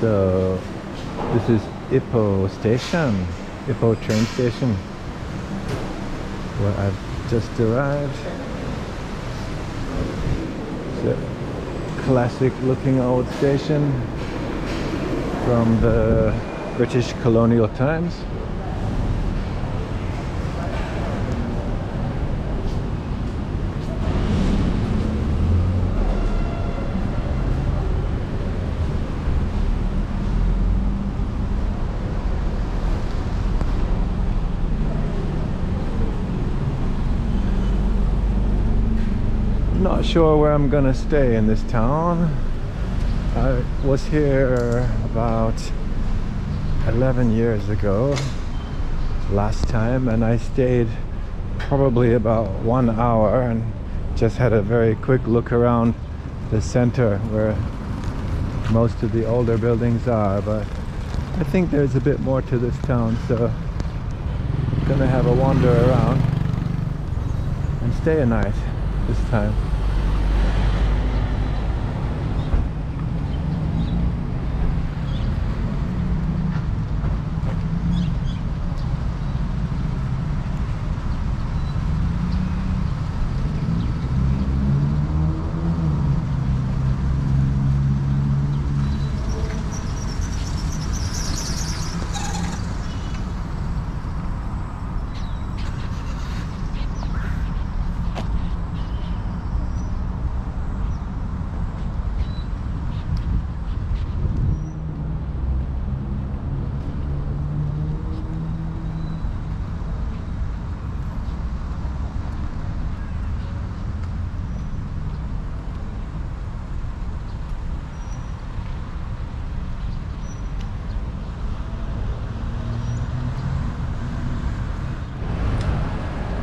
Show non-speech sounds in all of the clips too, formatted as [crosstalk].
So this is Ipoh station, Ipoh train station where I've just arrived. It's a classic looking old station from the British colonial times. Not sure where I'm gonna stay in this town. I was here about 11 years ago last time and I stayed probably about one hour and just had a very quick look around the center where most of the older buildings are but I think there's a bit more to this town so I'm gonna have a wander around and stay a night this time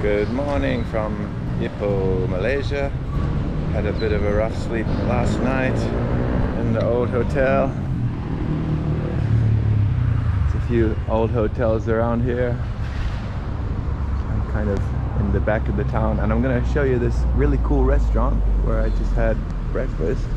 Good morning from Ipoh, Malaysia. Had a bit of a rough sleep last night in the old hotel. There's a few old hotels around here. I'm kind of in the back of the town and I'm gonna show you this really cool restaurant where I just had breakfast.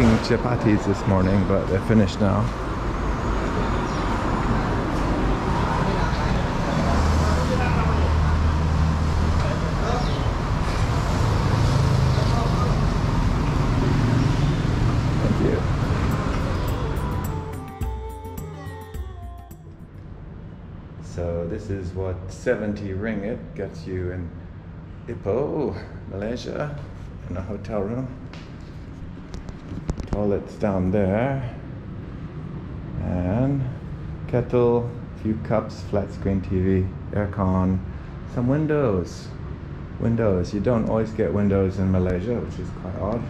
Cooking chapatis this morning, but they're finished now. Thank you. So this is what 70 ringgit gets you in Ipoh, Malaysia, in a hotel room. Toilets down there. And kettle, few cups, flat screen TV, aircon, some windows. Windows. You don't always get windows in Malaysia, which is quite odd.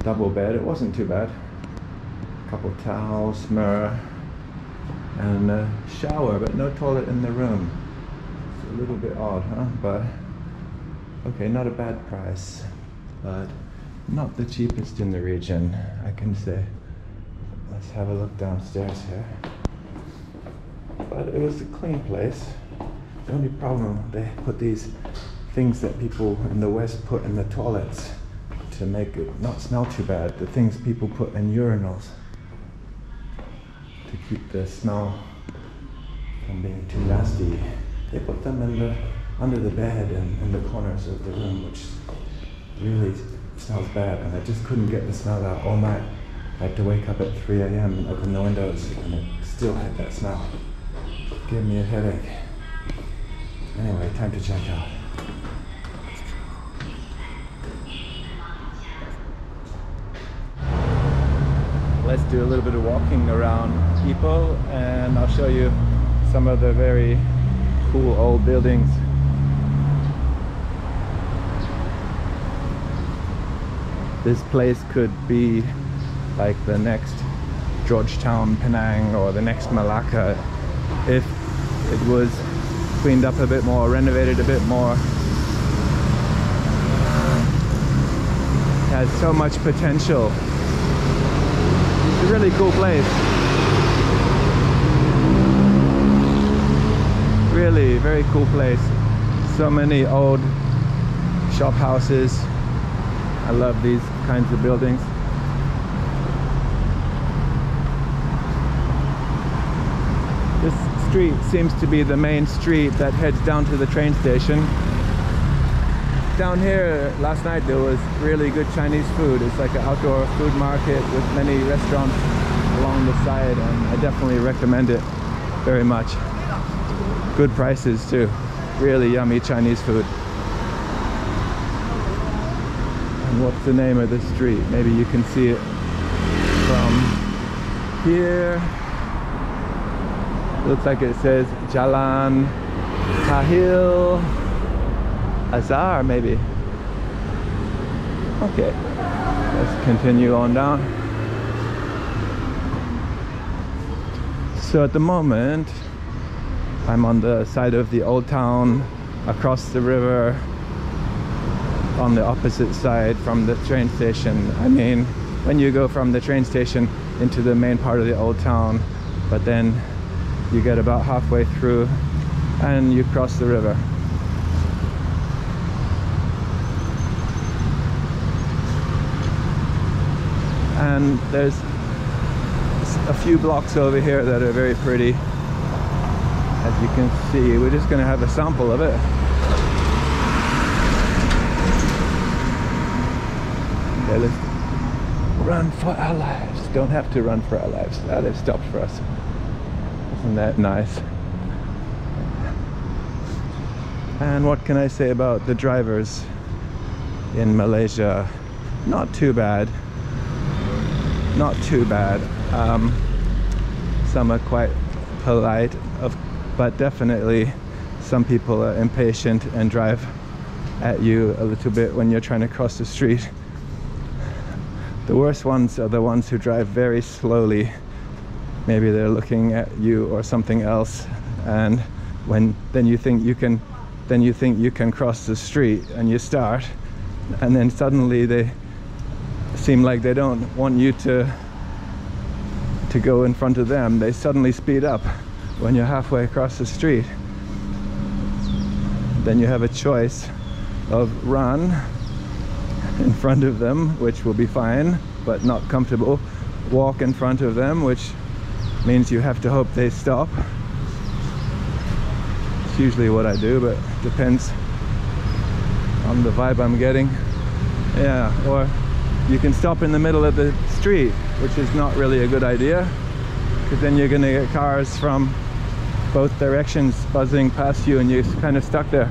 Double bed, it wasn't too bad. a Couple towels, mirror, and a shower, but no toilet in the room. It's a little bit odd, huh? But okay, not a bad price, but not the cheapest in the region, I can say. Let's have a look downstairs here. But it was a clean place. The only problem, they put these things that people in the West put in the toilets to make it not smell too bad. The things people put in urinals to keep the smell from being too nasty. They put them in the under the bed and in the corners of the room, which really smells bad. And I just couldn't get the smell out all night. I had to wake up at 3 a.m. and open the windows, and it still had that smell. Gave me a headache. Anyway, time to check out. let's do a little bit of walking around Ipoh and I'll show you some of the very cool old buildings. This place could be like the next Georgetown, Penang or the next Malacca if it was cleaned up a bit more, renovated a bit more. has so much potential. It's a really cool place. Really, very cool place. So many old shop houses. I love these kinds of buildings. This street seems to be the main street that heads down to the train station. Down here last night there was really good Chinese food. It's like an outdoor food market with many restaurants along the side and I definitely recommend it very much. Good prices too. Really yummy Chinese food. And what's the name of the street? Maybe you can see it from here. Looks like it says Jalan Tahil Azar, maybe. Okay, let's continue on down. So at the moment, I'm on the side of the old town, across the river, on the opposite side from the train station. I mean, when you go from the train station into the main part of the old town, but then you get about halfway through and you cross the river. And there's a few blocks over here that are very pretty. As you can see, we're just gonna have a sample of it. Let's run for our lives. Don't have to run for our lives. Ah, they've stopped for us. Isn't that nice? And what can I say about the drivers in Malaysia? Not too bad. Not too bad. Um, some are quite polite, of, but definitely some people are impatient and drive at you a little bit when you're trying to cross the street. The worst ones are the ones who drive very slowly. Maybe they're looking at you or something else. And when then you think you can then you think you can cross the street and you start. And then suddenly they seem like they don't want you to to go in front of them. They suddenly speed up. When you're halfway across the street then you have a choice of run in front of them which will be fine but not comfortable. Walk in front of them which means you have to hope they stop. It's usually what I do but depends on the vibe I'm getting. Yeah or you can stop in the middle of the street which is not really a good idea because then you're gonna get cars from both directions buzzing past you and you're kind of stuck there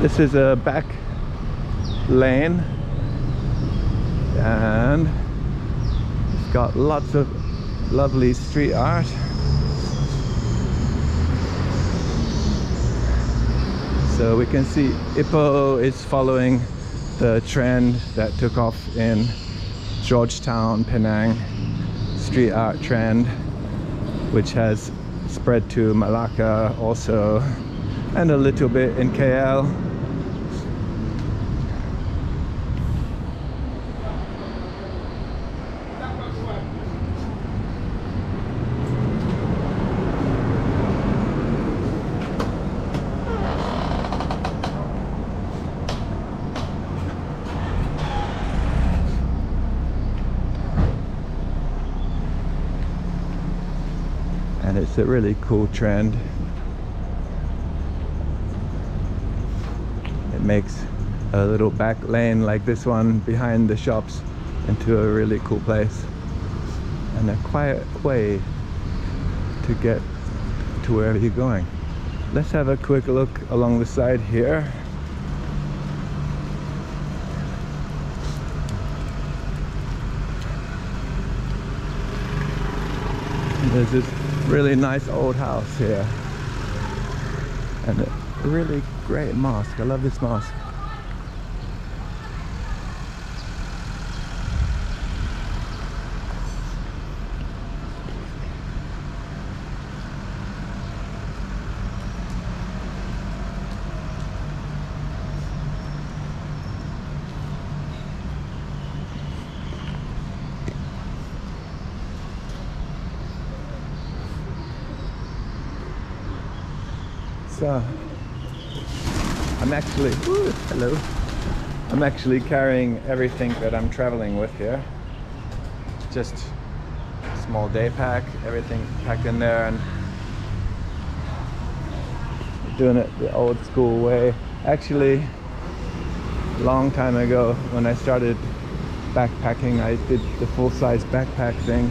this is a back lane. And it's got lots of lovely street art. So we can see Ipoh is following the trend that took off in Georgetown, Penang. Street art trend which has spread to Malacca also and a little bit in KL and it's a really cool trend. It makes a little back lane like this one behind the shops into a really cool place. And a quiet way to get to wherever you're going. Let's have a quick look along the side here. There's this really nice old house here. And a really great mosque I love this mosque So I'm actually, ooh, hello. I'm actually carrying everything that I'm traveling with here. Just small day pack, everything packed in there and doing it the old school way. Actually, long time ago when I started backpacking, I did the full-size backpack thing.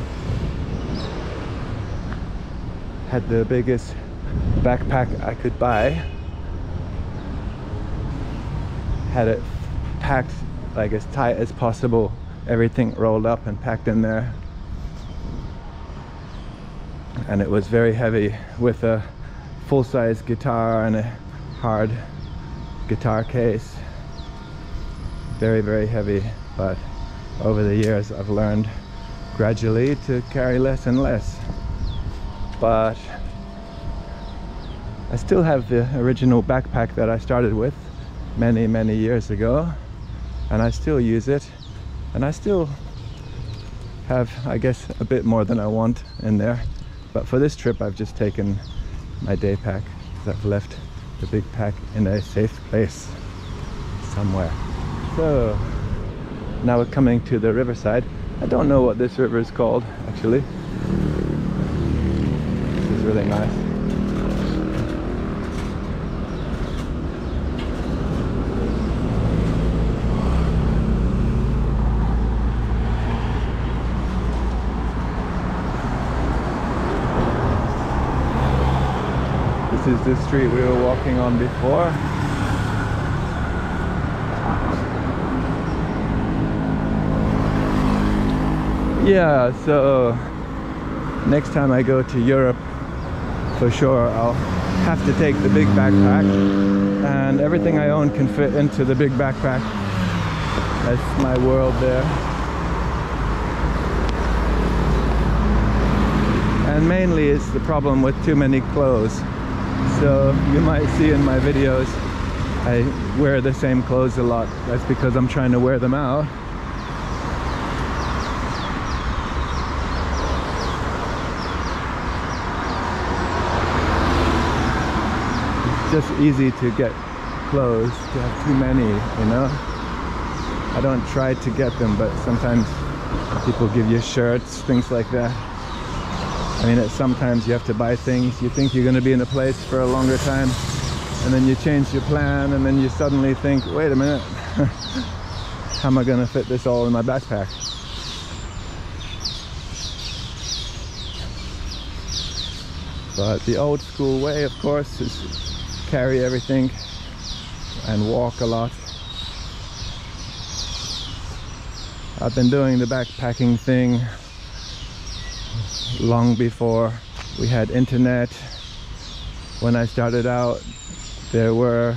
Had the biggest backpack I could buy. Had it packed like as tight as possible. Everything rolled up and packed in there. And it was very heavy with a full-size guitar and a hard guitar case. Very, very heavy, but over the years I've learned gradually to carry less and less. But I still have the original backpack that I started with many, many years ago. And I still use it. And I still have, I guess, a bit more than I want in there. But for this trip, I've just taken my day pack because I've left the big pack in a safe place somewhere. So now we're coming to the riverside. I don't know what this river is called actually. This is really nice. The street we were walking on before. Yeah, so next time I go to Europe, for sure I'll have to take the big backpack and everything I own can fit into the big backpack. That's my world there. And mainly it's the problem with too many clothes. So you might see in my videos I wear the same clothes a lot. That's because I'm trying to wear them out. It's just easy to get clothes, to have too many, you know? I don't try to get them, but sometimes people give you shirts, things like that. I mean, sometimes you have to buy things. You think you're going to be in a place for a longer time, and then you change your plan, and then you suddenly think, wait a minute, [laughs] how am I going to fit this all in my backpack? But the old school way, of course, is carry everything and walk a lot. I've been doing the backpacking thing long before we had internet. When I started out, there were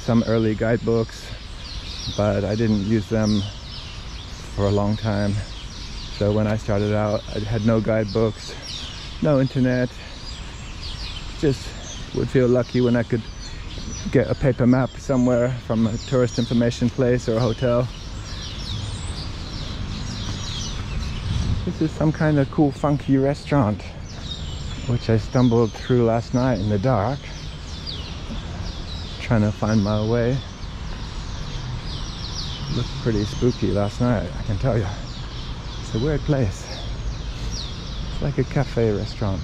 some early guidebooks, but I didn't use them for a long time. So when I started out, I had no guidebooks, no internet. Just would feel lucky when I could get a paper map somewhere from a tourist information place or a hotel. This is some kind of cool funky restaurant which I stumbled through last night in the dark trying to find my way. It looked pretty spooky last night, I can tell you. It's a weird place. It's like a cafe restaurant.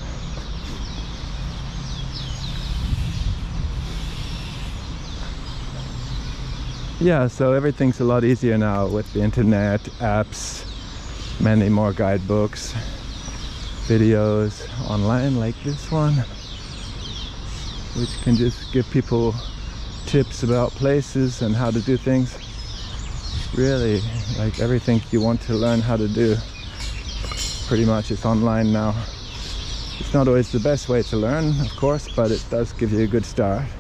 Yeah, so everything's a lot easier now with the internet, apps, many more guidebooks, videos online like this one, which can just give people tips about places and how to do things. Really, like everything you want to learn how to do, pretty much it's online now. It's not always the best way to learn, of course, but it does give you a good start.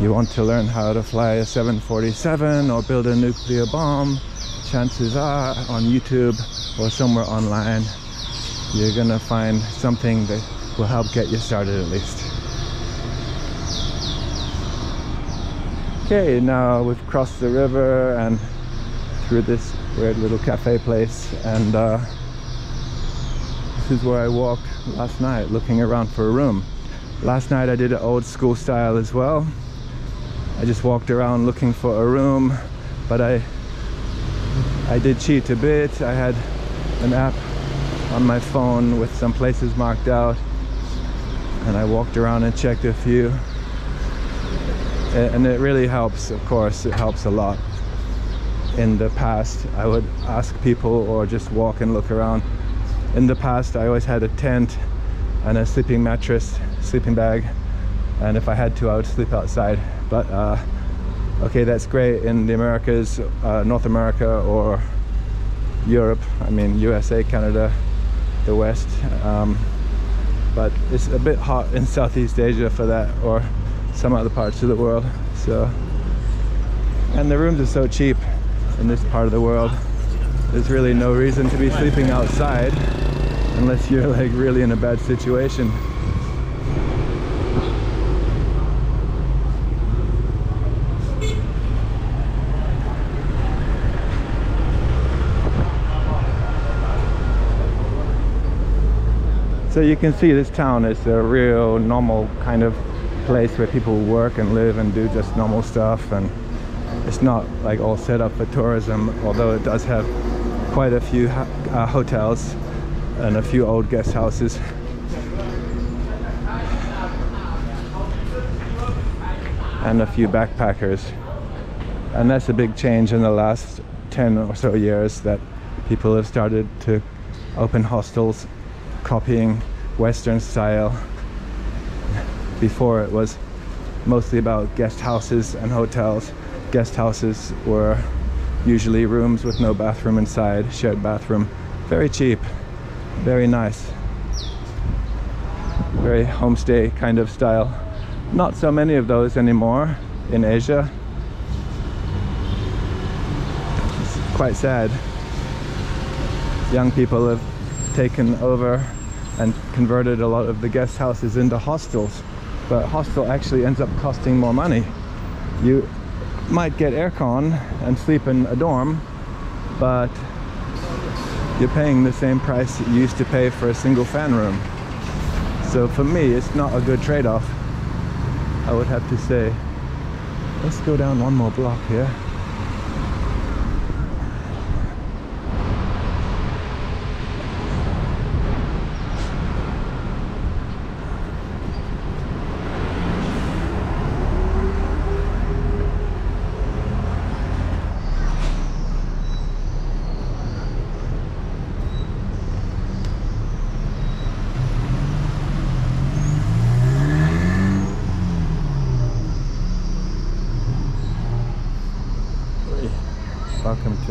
If you want to learn how to fly a 747 or build a nuclear bomb, chances are on YouTube or somewhere online, you're gonna find something that will help get you started at least. Okay, now we've crossed the river and through this weird little cafe place and uh, this is where I walked last night looking around for a room. Last night I did it old school style as well. I just walked around looking for a room but I I did cheat a bit. I had an app on my phone with some places marked out and I walked around and checked a few. And it really helps of course it helps a lot. In the past I would ask people or just walk and look around. In the past I always had a tent and a sleeping mattress sleeping bag and if I had to I would sleep outside but uh, okay that's great. In the Americas uh, North America or Europe I mean USA Canada the West um, but it's a bit hot in [laughs] Southeast Asia for that or some other parts of the world so. And the rooms are so cheap in this part of the world. There's really no reason to be sleeping outside unless you're like really in a bad situation So you can see this town is a real normal kind of place where people work and live and do just normal stuff. And it's not like all set up for tourism although it does have quite a few uh, hotels and a few old guest houses. And a few backpackers. And that's a big change in the last 10 or so years that people have started to open hostels copying Western style. Before it was mostly about guest houses and hotels. Guest houses were usually rooms with no bathroom inside, shared bathroom. Very cheap, very nice. Very homestay kind of style. Not so many of those anymore in Asia. It's quite sad. Young people have taken over and converted a lot of the guest houses into hostels. But hostel actually ends up costing more money. You might get aircon and sleep in a dorm but you're paying the same price you used to pay for a single fan room. So for me it's not a good trade-off I would have to say. Let's go down one more block here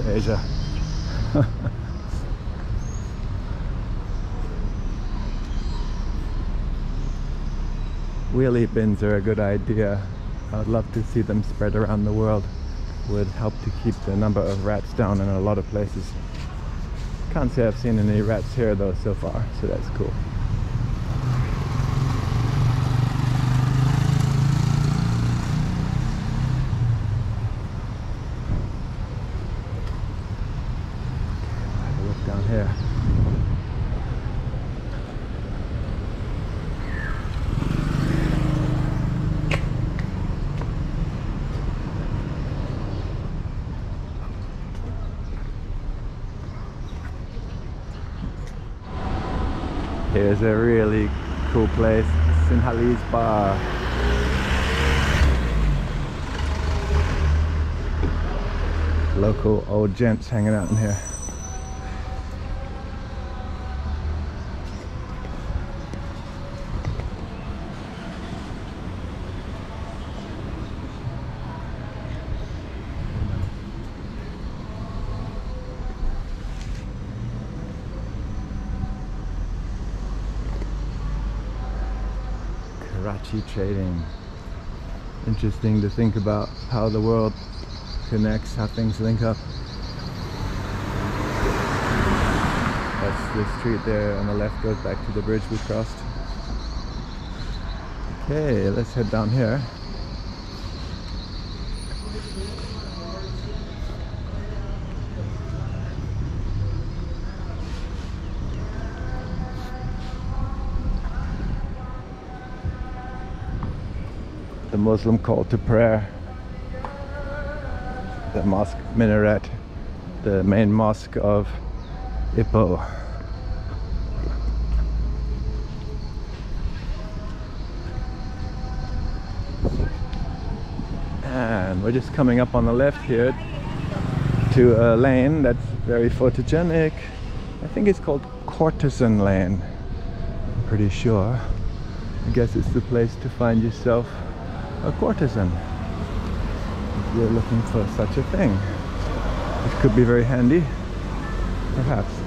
Asia. Wheelie bins are a good idea. I'd love to see them spread around the world. Would help to keep the number of rats down in a lot of places. Can't say I've seen any rats here though so far, so that's cool. Here's a really cool place, Sinhalese Bar. Local old gents hanging out in here. Karachi trading. Interesting to think about how the world connects, how things link up. the street there on the left goes back to the bridge we crossed. Okay, let's head down here. The Muslim call to prayer. The mosque minaret, the main mosque of Ipoh. And we're just coming up on the left here to a lane that's very photogenic. I think it's called Courtesan Lane. I'm pretty sure. I guess it's the place to find yourself a courtesan. If you're looking for such a thing. It could be very handy, perhaps.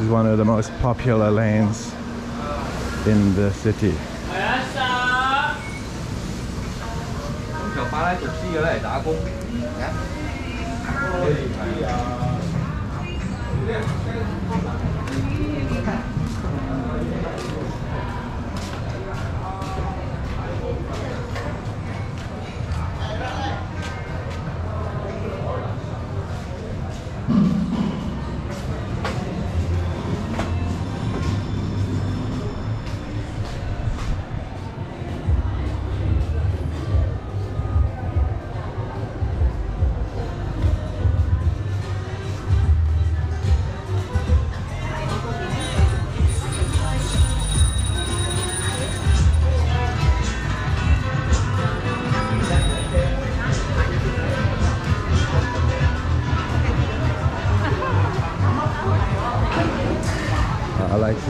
This is one of the most popular lanes in the city.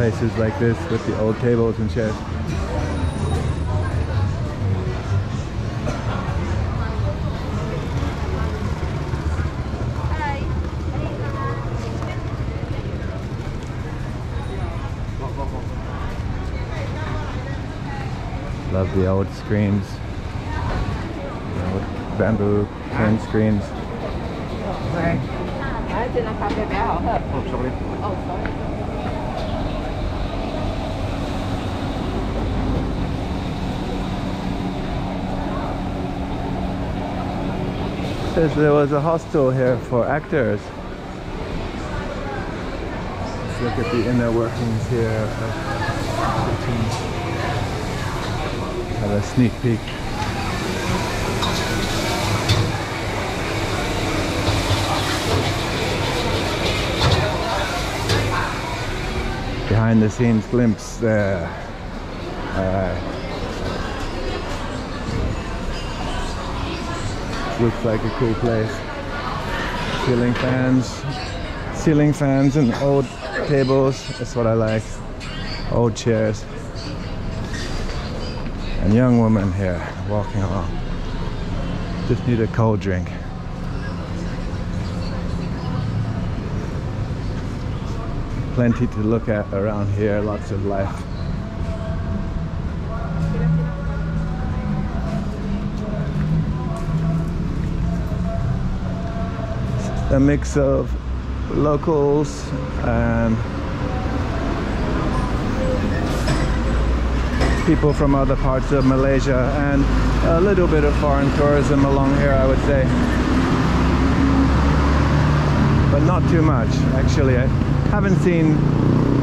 places like this with the old tables and chairs. Love the old screens. The old bamboo cane screens. 来，这张咖啡比较好喝。哦，sorry。 Says there was a hostel here for actors. Let's look at the inner workings here. Have a sneak peek. Behind the scenes glimpse there. Alright. Looks like a cool place. Ceiling fans, ceiling fans and old tables. That's what I like. Old chairs. And young woman here walking along. Just need a cold drink. Plenty to look at around here. Lots of life. A mix of locals and people from other parts of Malaysia and a little bit of foreign tourism along here I would say. But not too much actually. I haven't seen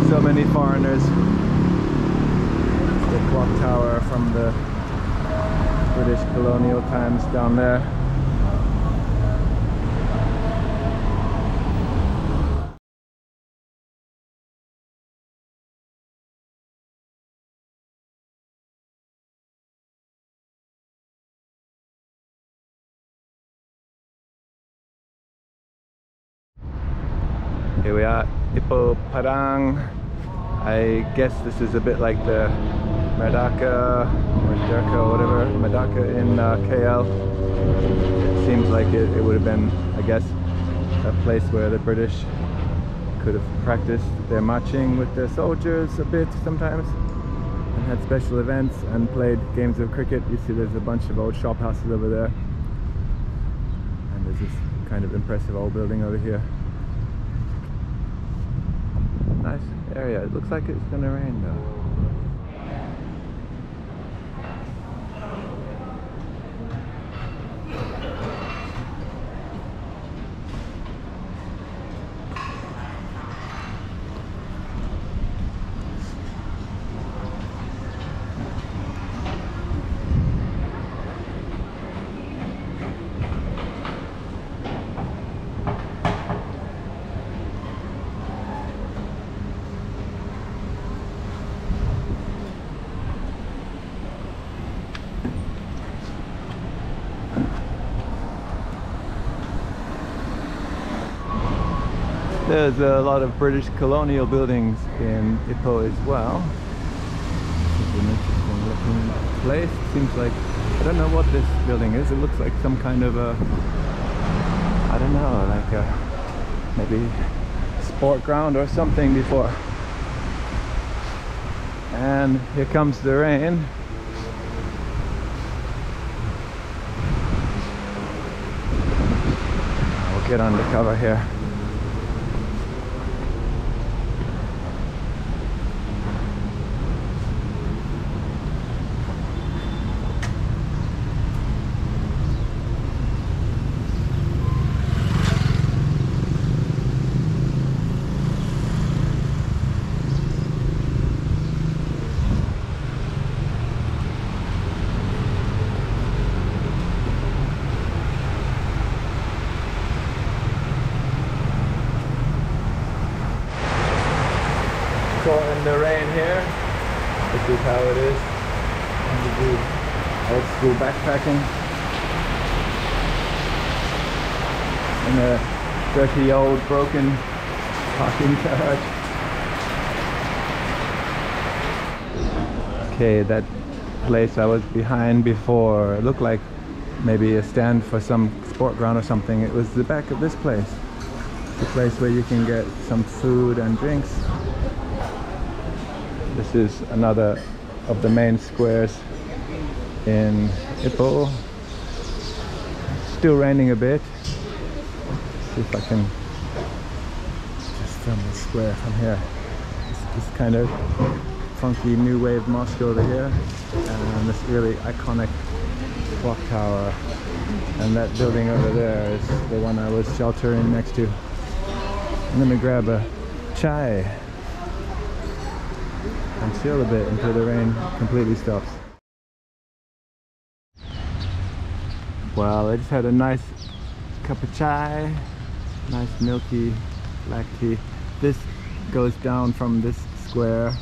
so many foreigners. The clock tower from the British colonial times down there Here we are, Ipoh Padang. I guess this is a bit like the Merdeka or Derka or whatever, Merdeka in uh, KL. It seems like it, it would have been, I guess, a place where the British could have practiced their marching with their soldiers a bit sometimes and had special events and played games of cricket. You see there's a bunch of old shop houses over there. And there's this kind of impressive old building over here. Nice area. It looks like it's gonna rain though. There's a lot of British colonial buildings in Ipoh as well. It's an interesting looking place. Seems like I don't know what this building is. It looks like some kind of a I don't know, like a maybe sport ground or something before. And here comes the rain. We'll get under cover here. caught in the rain here. This is how it is. And we do old school backpacking. In a dirty old broken parking garage. Okay, that place I was behind before looked like maybe a stand for some sport ground or something. It was the back of this place. The place where you can get some food and drinks. This is another of the main squares in Ipoh. Still raining a bit. See if I can just film the square from here. It's this kind of funky new wave mosque over here and this really iconic clock tower and that building over there is the one I was sheltering next to. Let me grab a chai and chill a bit until the rain completely stops. Well, I just had a nice cup of chai, nice milky black tea. This goes down from this square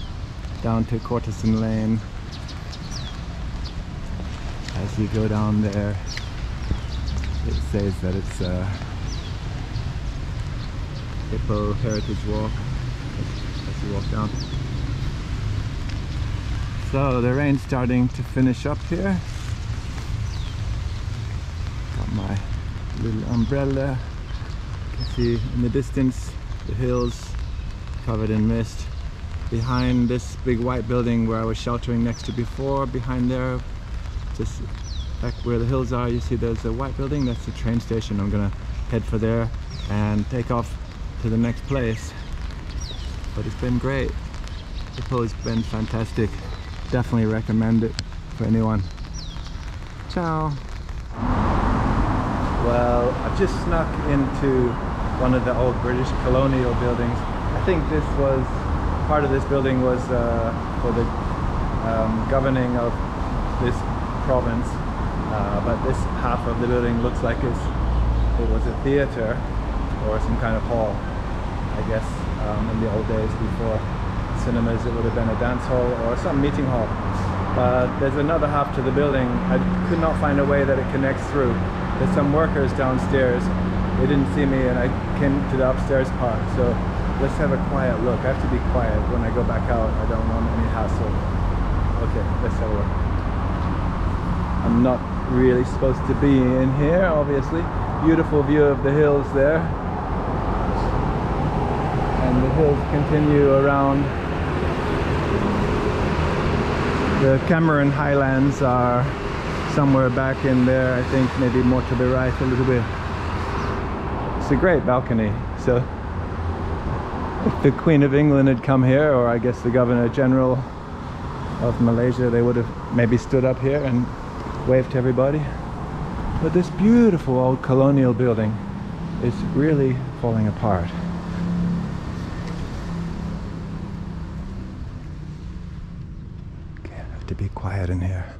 down to Courtesan Lane. As you go down there, it says that it's a Ipoh Heritage Walk as you walk down. So the rain's starting to finish up here. Got my little umbrella. See in the distance the hills covered in mist. Behind this big white building where I was sheltering next to before, behind there, just back where the hills are, you see there's a white building. That's the train station. I'm gonna head for there and take off to the next place. But it's been great. Ipoh's been fantastic definitely recommend it for anyone. Ciao. Well, I've just snuck into one of the old British colonial buildings. I think this was, part of this building was uh, for the um, governing of this province. Uh, but this half of the building looks like it's, it was a theater or some kind of hall, I guess, um, in the old days before cinemas it would have been a dance hall or some meeting hall but there's another half to the building I could not find a way that it connects through there's some workers downstairs they didn't see me and I came to the upstairs part. So let's have a quiet look. I have to be quiet. When I go back out I don't want any hassle. Okay let's have a look. I'm not really supposed to be in here obviously. Beautiful view of the hills there. And the hills continue around. The Cameron Highlands are somewhere back in there. I think maybe more to the right a little bit It's a great balcony. So if the Queen of England had come here, or I guess the Governor General of Malaysia, they would have maybe stood up here and waved to everybody. But this beautiful old colonial building is really falling apart. Okay, I have to be quiet in here.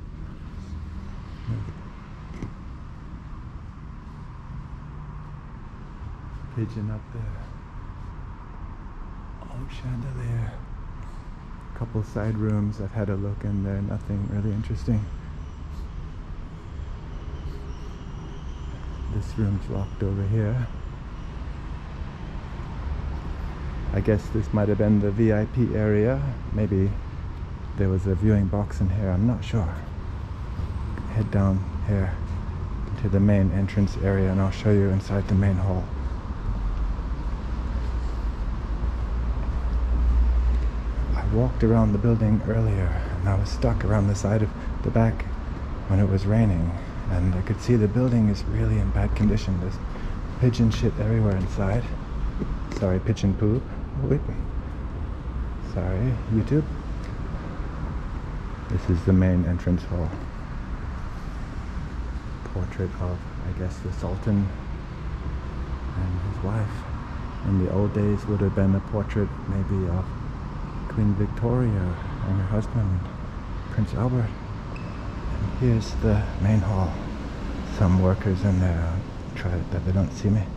Pigeon up there. Oh, chandelier. Couple side rooms. I've had a look in there. Nothing really interesting. This room's locked over here. I guess this might have been the VIP area. Maybe there was a viewing box in here. I'm not sure. Head down here to the main entrance area and I'll show you inside the main hall. I walked around the building earlier and I was stuck around the side of the back when it was raining and I could see the building is really in bad condition. There's pigeon shit everywhere inside. Sorry, pigeon poop. Wait. Sorry, YouTube. This is the main entrance hall. Portrait of, I guess, the Sultan and his wife. In the old days would have been a portrait maybe of Queen Victoria and her husband, Prince Albert. And here's the main hall. Some workers in there. Try that they don't see me.